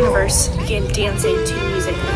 universe began dancing to music.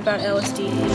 about LSD.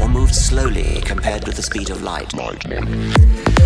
or moved slowly compared with the speed of light. light.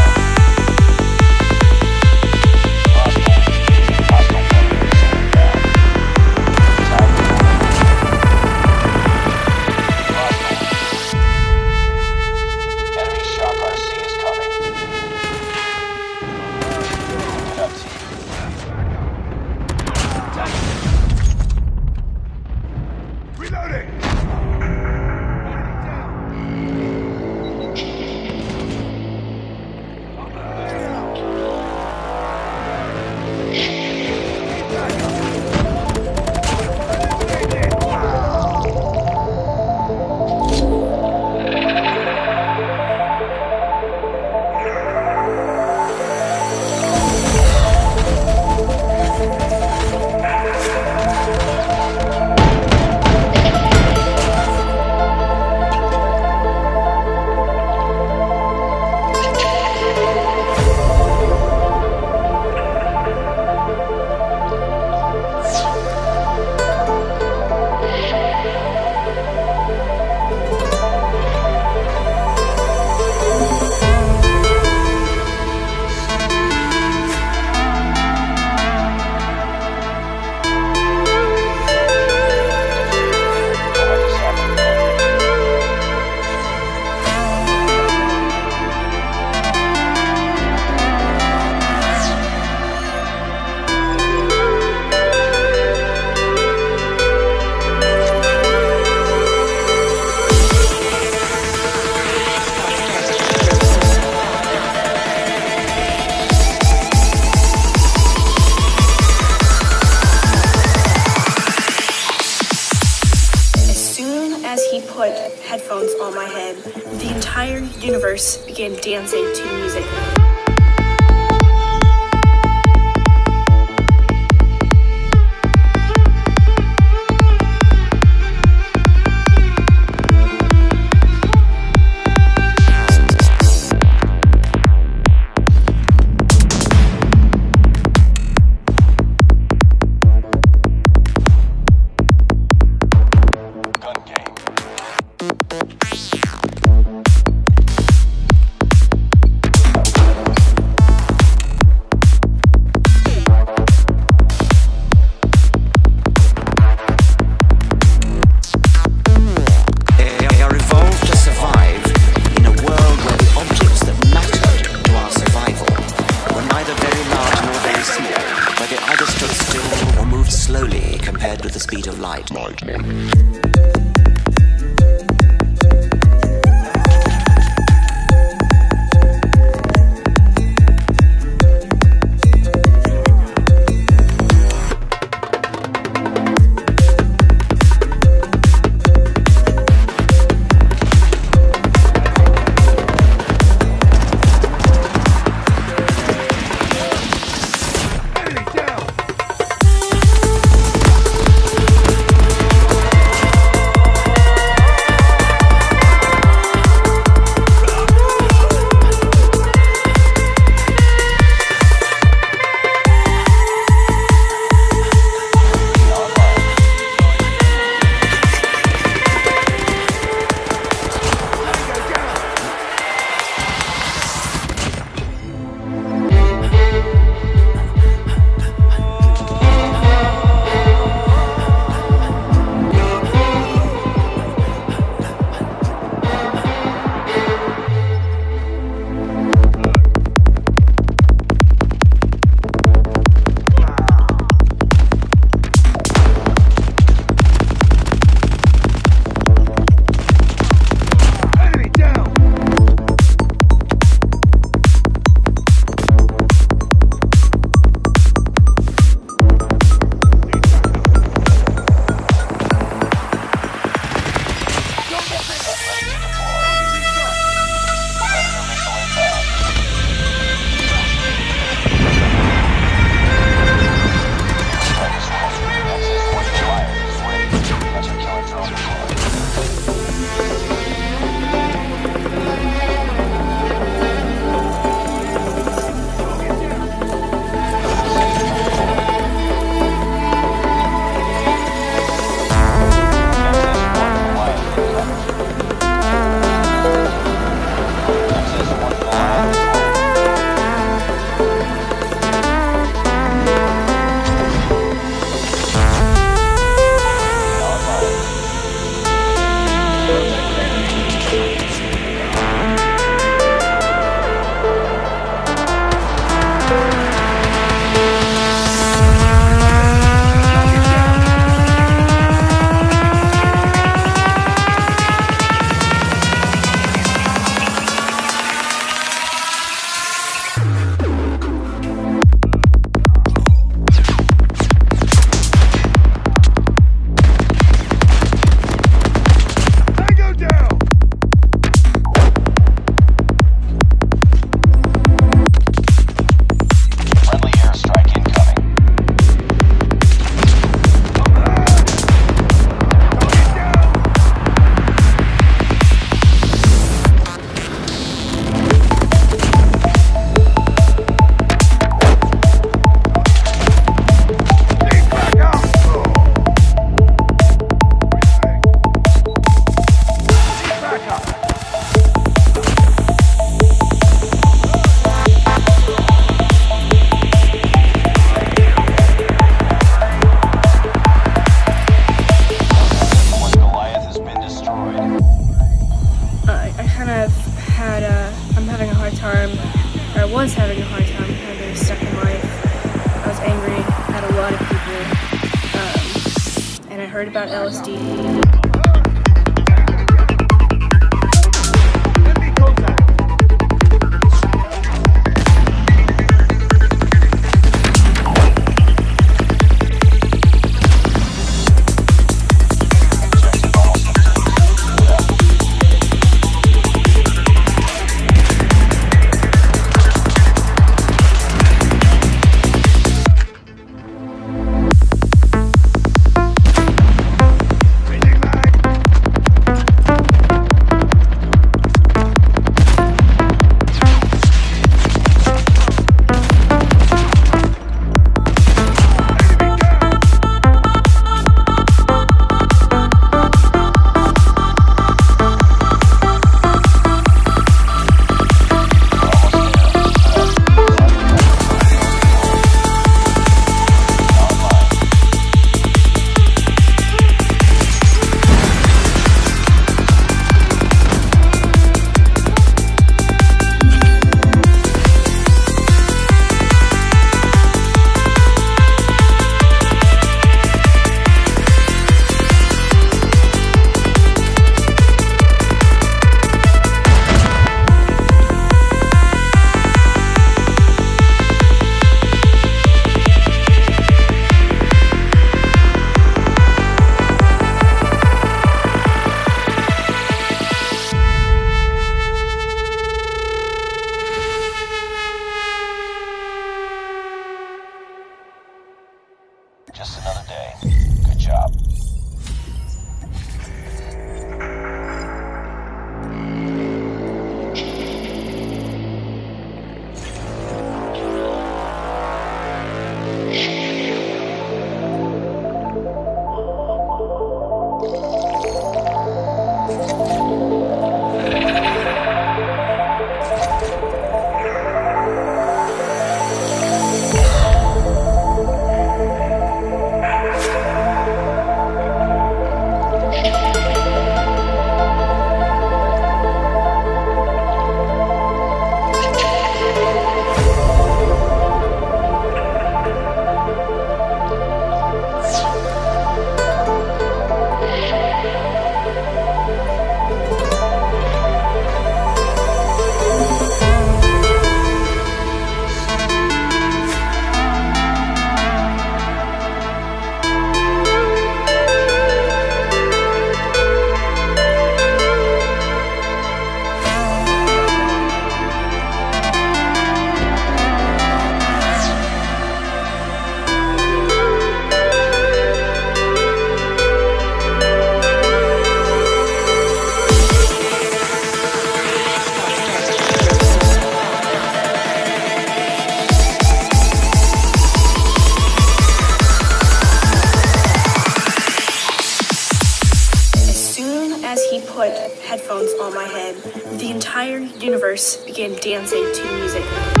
As he put headphones on my head, the entire universe began dancing to music.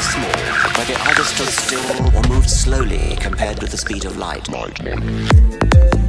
very small, but it either stood still or moved slowly compared with the speed of light. light.